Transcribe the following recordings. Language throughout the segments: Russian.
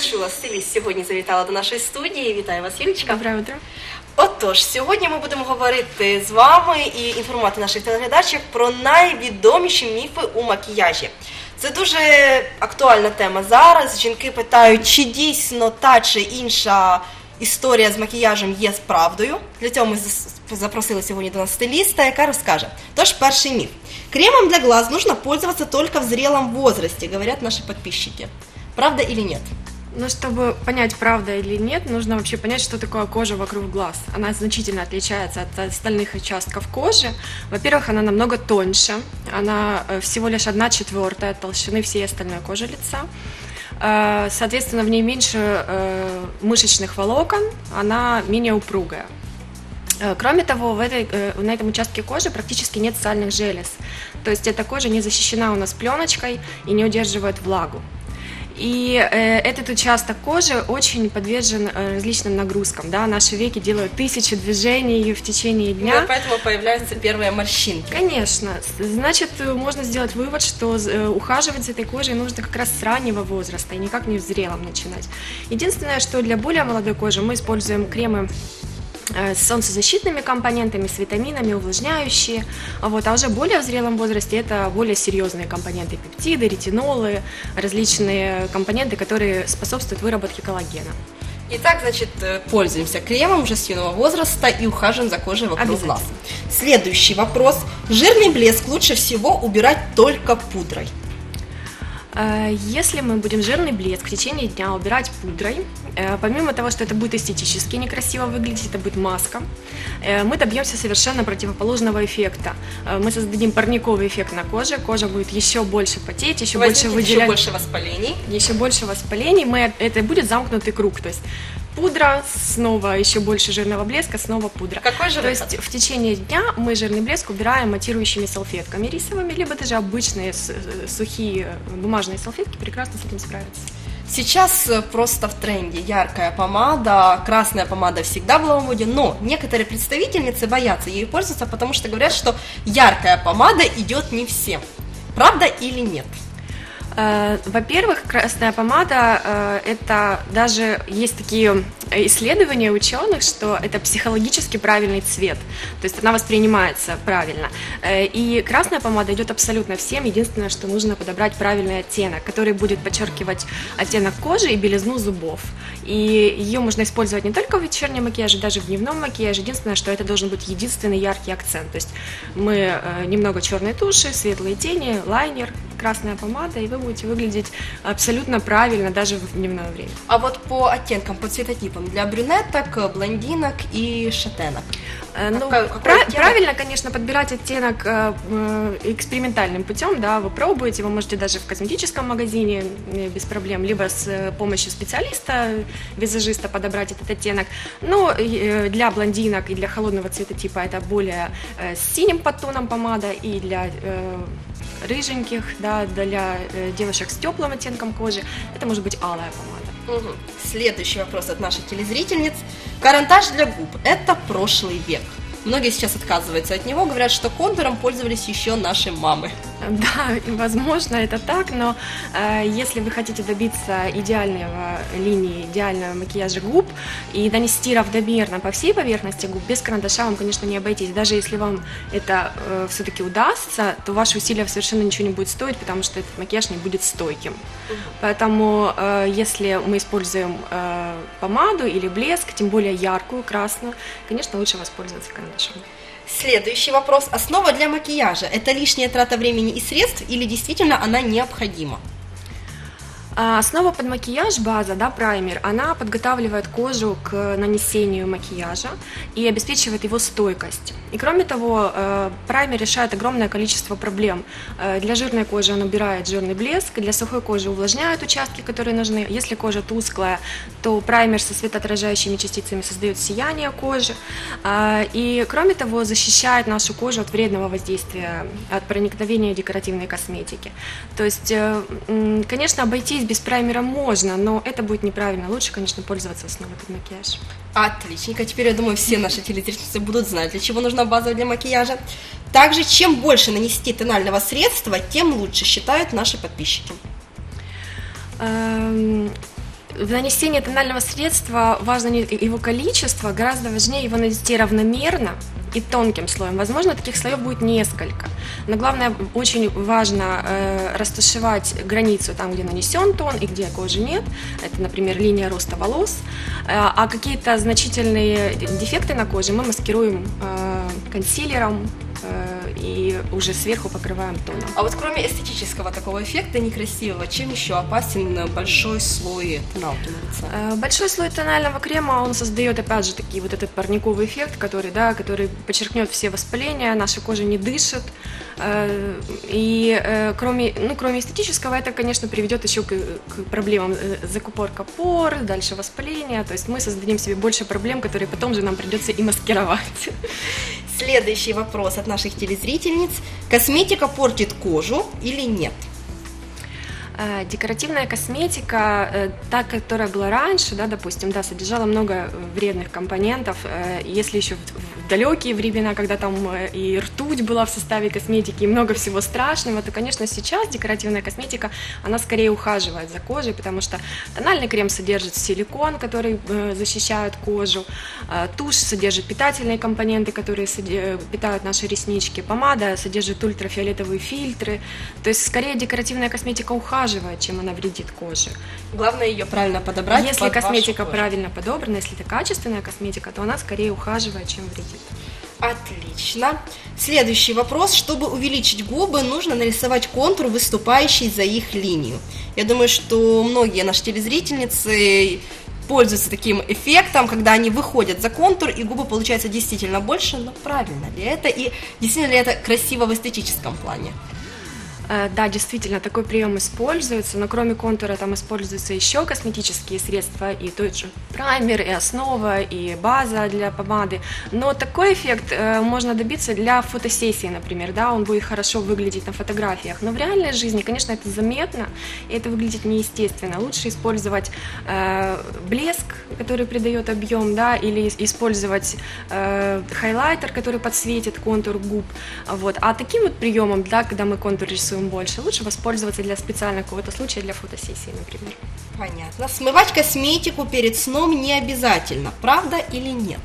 Ковальчула, стиліст, сьогодні завітала до нашої студії. Вітаю вас, Юлічка. Доброе утро. Отож, сьогодні ми будемо говорити з вами і інформувати наших телеглядачів про найвідоміші міфи у макіяжі. Це дуже актуальна тема зараз. Жінки питають, чи дійсно та чи інша історія з макіяжем є правдою. Для цього ми запросили сьогодні до нас стиліста, яка розкаже. Тож, перший міф. Кремом для глаз нужно пользоваться только в зрелом возрасте, говорят наши подписчики. Правда или нет? Ну, чтобы понять, правда или нет, нужно вообще понять, что такое кожа вокруг глаз. Она значительно отличается от остальных участков кожи. Во-первых, она намного тоньше. Она э, всего лишь одна четвертая толщины всей остальной кожи лица. Э, Соответственно, в ней меньше э, мышечных волокон, она менее упругая. Кроме того, в этой, на этом участке кожи практически нет сальных желез. То есть эта кожа не защищена у нас пленочкой и не удерживает влагу. И э, этот участок кожи очень подвержен э, различным нагрузкам. Да? Наши веки делают тысячи движений в течение дня. Именно поэтому появляются первые морщинки. Конечно. Значит, э, можно сделать вывод, что э, ухаживать за этой кожей нужно как раз с раннего возраста и никак не в зрелом начинать. Единственное, что для более молодой кожи мы используем кремы с солнцезащитными компонентами, с витаминами, увлажняющие. А Вот, а уже более в зрелом возрасте это более серьезные компоненты, пептиды, ретинолы, различные компоненты, которые способствуют выработке коллагена. Итак, значит, э, пользуемся кремом уже с юного возраста и ухаживаем за кожей вокруг глаз. Следующий вопрос. Жирный блеск лучше всего убирать только пудрой. Э, Если мы будем жирный блеск в течение дня убирать пудрой, э, помимо того, что это будет эстетически некрасиво выглядеть, это будет маска, э, мы добьемся совершенно противоположного эффекта. Э, Мы создадим парниковый эффект на коже, кожа будет еще больше потеть, еще больше Возникнет еще выделять больше воспалений. еще больше воспалений, мы, это будет замкнутый круг, то есть пудра, снова еще больше жирного блеска, снова пудра. Какой же То выход? есть в течение дня мы жирный блеск убираем матирующими салфетками рисовыми, либо даже обычные э, сухие э, бумажные салфетки прекрасно с этим справятся. Сейчас э, просто в тренде яркая помада, красная помада всегда была в моде, но некоторые представительницы боятся ею пользоваться, потому что говорят, что яркая помада идет не всем. Правда или нет? Э, Во-первых, красная помада э, это даже есть такие исследования ученых, что это психологически правильный цвет, то есть она воспринимается правильно. Э, И красная помада идет абсолютно всем. Единственное, что нужно подобрать правильный оттенок, который будет подчеркивать оттенок кожи и белизну зубов. И ее можно использовать не только в вечернем макияже, даже в дневном макияже. Единственное, что это должен быть единственный яркий акцент. То есть мы э, немного черной туши, светлые тени, лайнер, красная помада, и вы будете выглядеть абсолютно правильно даже в дневное время. А вот по оттенкам, по цветотипам для брюнеток, блондинок и шатенок. Э, Ну, Какой- какой пра- оттенок? правильно, конечно, подбирать оттенок э, э, экспериментальным путем, да, вы пробуете, вы можете даже в косметическом магазине без проблем, либо с помощью специалиста, визажиста подобрать этот оттенок. Но э, для блондинок и для холодного цветотипа это более с синим подтоном помада, и для рыженьких, да, для э, девушек с теплым оттенком кожи, это может быть алая помада. Мгм. Следующий вопрос от нашей телезрительниц. Карандаш для губ – это прошлый век. Многие сейчас отказываются от него, говорят, что контуром пользовались еще наши мамы. Да, возможно, это так, но э, если вы хотите добиться идеального линии, идеального макияжа губ и нанести равномерно по всей поверхности губ, без карандаша вам, конечно, не обойтись. Даже если вам это все-таки удастся, то ваши усилия совершенно ничего не будет стоить, потому что этот макияж не будет стойким. Поэтому, э, если мы используем э, помаду или блеск, тем более яркую, красную, конечно, лучше воспользоваться карандашом. Следующий вопрос. Основа для макияжа – это лишняя трата времени и средств или действительно она необходима? А, Основа под макияж, база, да, праймер, она подготавливает кожу к нанесению макияжа и обеспечивает его стойкость. И кроме того, э, праймер решает огромное количество проблем. Э, Для жирной кожи он убирает жирный блеск, для сухой кожи увлажняет участки, которые нужны. Если кожа тусклая, то праймер со светоотражающими частицами создает сияние кожи. А, И кроме того, защищает нашу кожу от вредного воздействия, от проникновения декоративной косметики. То есть, э, конечно, обойтись без праймера можно, но это будет неправильно. Лучше, конечно, пользоваться основой под макияж. Отличненько. Теперь, я думаю, все наши телезрительницы будут знать, для чего нужна база для макияжа. Также, чем больше нанести тонального средства, тем лучше, считают наши подписчики. Эм, в нанесении тонального средства важно не его количество, гораздо важнее его нанести равномерно и тонким слоем. Возможно, таких слоев будет несколько. Но главное, очень важно э, растушевать границу там, где нанесен тон и где кожи нет. Это, например, линия роста волос. Э, а какие-то значительные дефекты на коже мы маскируем э, консилером, э, и уже сверху покрываем тоном. А вот кроме эстетического такого эффекта некрасивого, чем еще опасен большой слой тоналки на лице? Э, Большой слой тонального крема, он создает, опять же, таки вот этот парниковый эффект, который, да, который подчеркнет все воспаления, наша кожа не дышит. Э, И э, кроме, ну, кроме эстетического, это, конечно, приведет еще к, к проблемам закупорка пор, дальше воспаление. То есть мы создадим себе больше проблем, которые потом же нам придется и маскировать. Следующий вопрос от наших телезрительниц. Косметика портит кожу или нет? Э, Декоративная косметика, э, та, которая была раньше, да, допустим, да, содержала много вредных компонентов. Э, Если еще в далекие времена, когда там и ртуть была в составе косметики, и много всего страшного, то, конечно, сейчас декоративная косметика, она скорее ухаживает за кожей, потому что тональный крем содержит силикон, который защищает кожу, тушь содержит питательные компоненты, которые питают наши реснички, помада содержит ультрафиолетовые фильтры, то есть скорее декоративная косметика ухаживает, чем она вредит коже. Главное ее правильно подобрать. Если под косметика правильно подобрана, если это качественная косметика, то она скорее ухаживает, чем вредит. Отлично. Следующий вопрос. Чтобы увеличить губы, нужно нарисовать контур, выступающий за их линию. Я думаю, что многие наши телезрительницы пользуются таким эффектом, когда они выходят за контур, и губы получаются действительно больше, но правильно ли это, и действительно ли это красиво в эстетическом плане? Э, Да, действительно, такой прием используется, но кроме контура там используются еще косметические средства, и тот же праймер, и основа, и база для помады. Но такой эффект э, можно добиться для фотосессии, например, да, он будет хорошо выглядеть на фотографиях. Но в реальной жизни, конечно, это заметно, и это выглядит неестественно. Лучше использовать э, блеск, который придает объем, да, или ис- использовать э, хайлайтер, который подсветит контур губ. Вот. А таким вот приемом, да, когда мы контур рисуем больше, лучше воспользоваться для специального какого-то случая, для фотосессии, например. Понятно. Смывать косметику перед сном не обязательно, правда или нет?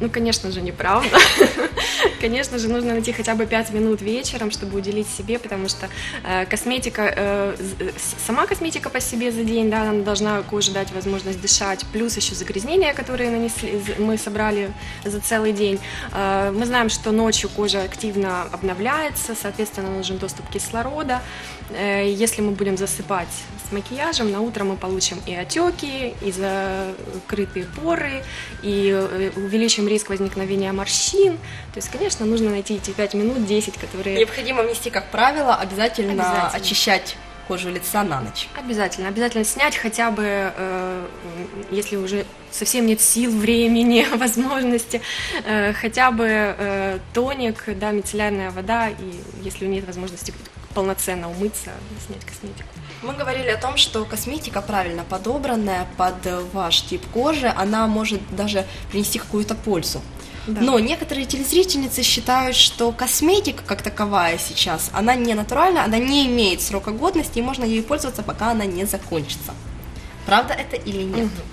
Ну, конечно же, неправда. Конечно же, нужно найти хотя бы 5 минут вечером, чтобы уделить себе, потому что э, косметика, э, э, сама косметика по себе за день, да, она должна коже дать возможность дышать, плюс еще загрязнения, которые нанесли, мы собрали за целый день. Э, мы знаем, что ночью кожа активно обновляется, соответственно, нужен доступ кислорода. Э, если мы будем засыпать с макияжем, на утро мы получим и отеки, и закрытые поры, и э, увеличим риск возникновения морщин. То есть, конечно, нужно найти эти 5 минут, 10, которые... Необходимо внести, как правило, обязательно, Обязательно. очищать кожу лица на ночь. Обязательно, обязательно снять хотя бы, э, если уже совсем нет сил, времени, возможности, э, хотя бы э, тоник, да, мицеллярная вода, и если нет возможности полноценно умыться, снять косметику. Мы говорили о том, что косметика, правильно подобранная под ваш тип кожи, она может даже принести какую-то пользу. Да. Но некоторые телезрительницы считают, что косметика как таковая сейчас, она не натуральна, она не имеет срока годности, и можно ею пользоваться, пока она не закончится. Правда это или нет? Э,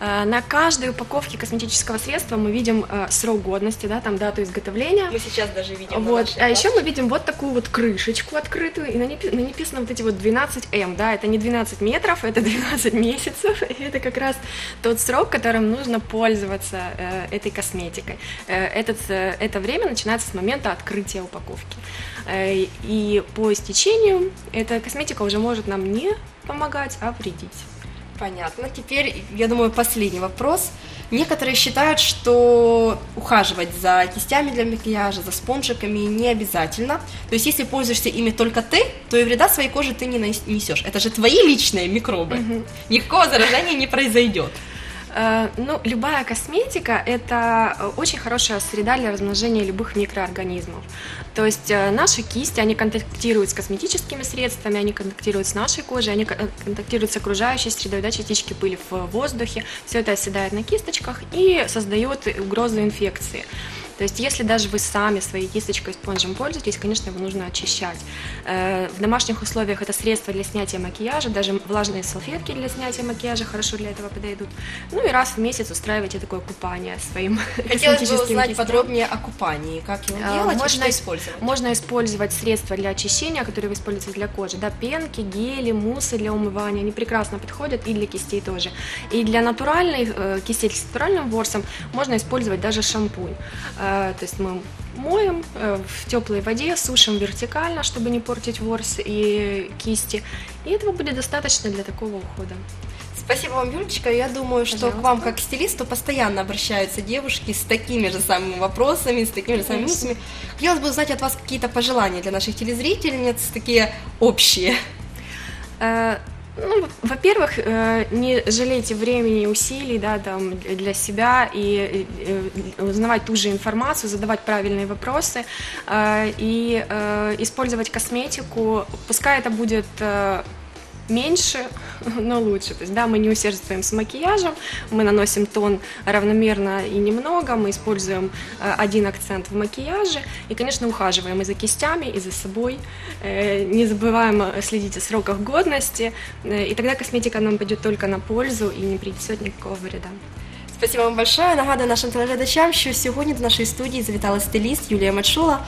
На каждой упаковке косметического средства мы видим э, срок годности, да, там дату изготовления. Мы сейчас даже видим. Вот. А еще мы видим вот такую вот крышечку открытую, и на ней на ней написано вот эти вот 12М, да, это не 12 метров, это 12 месяцев, и это как раз тот срок, которым нужно пользоваться э, этой косметикой. Э, этот, э, это время начинается с момента открытия упаковки. Э, и по истечению эта косметика уже может нам не помогать, а вредить. Понятно. Теперь, я думаю, последний вопрос. Некоторые считают, что ухаживать за кистями для макияжа, за спонжиками не обязательно. То есть, если пользуешься ими только ты, то и вреда своей коже ты не несешь. Это же твои личные микробы. Никакого заражения не произойдет. Э, Ну, любая косметика – это э, очень хорошая среда для размножения любых микроорганизмов. То есть э, наши кисти, они контактируют с косметическими средствами, они контактируют с нашей кожей, они ко- контактируют с окружающей средой, да, частички пыли в воздухе. Все это оседает на кисточках и создает угрозу инфекции. То есть, если даже вы сами своей кисточкой, спонжем пользуетесь, конечно, его нужно очищать. Э, В домашних условиях это средство для снятия макияжа, даже влажные салфетки для снятия макияжа хорошо для этого подойдут. Ну и раз в месяц устраивайте такое купание своим Хотелось бы узнать кистям. подробнее о купании, как его А, делать и можно что ис- использовать. Можно использовать средства для очищения, которые вы используете для кожи, да, пенки, гели, муссы для умывания, они прекрасно подходят и для кистей тоже. И для натуральных э, кистей с натуральным ворсом можно использовать даже шампунь. Э, то есть мы моем э, в теплой воде, сушим вертикально, чтобы не портить ворс и кисти, и этого будет достаточно для такого ухода. Спасибо вам, Юлечка. Я думаю, что к Пожалуйста. вам, как к стилисту, постоянно обращаются девушки с такими же самыми вопросами, с такими же самыми мыслями. Хотелось бы узнать от вас какие-то пожелания для наших телезрительниц, такие общие. Ну, во-первых, э, не жалейте времени и усилий да, там, для себя и э, узнавать ту же информацию, задавать правильные вопросы э, и использовать косметику. Пускай это будет меньше, но лучше. То есть, да, мы не усердствуем с макияжем, мы наносим тон равномерно и немного, мы используем э, один акцент в макияже и, конечно, ухаживаем и за кистями, и за собой. Э, Не забываем э, следить о сроках годности, э, и тогда косметика нам пойдет только на пользу и не принесет никакого вреда. Спасибо вам большое. Нагадую нашим телеглядачам, що сьогодні до нашої студії завітала стиліст Юлія Мачула.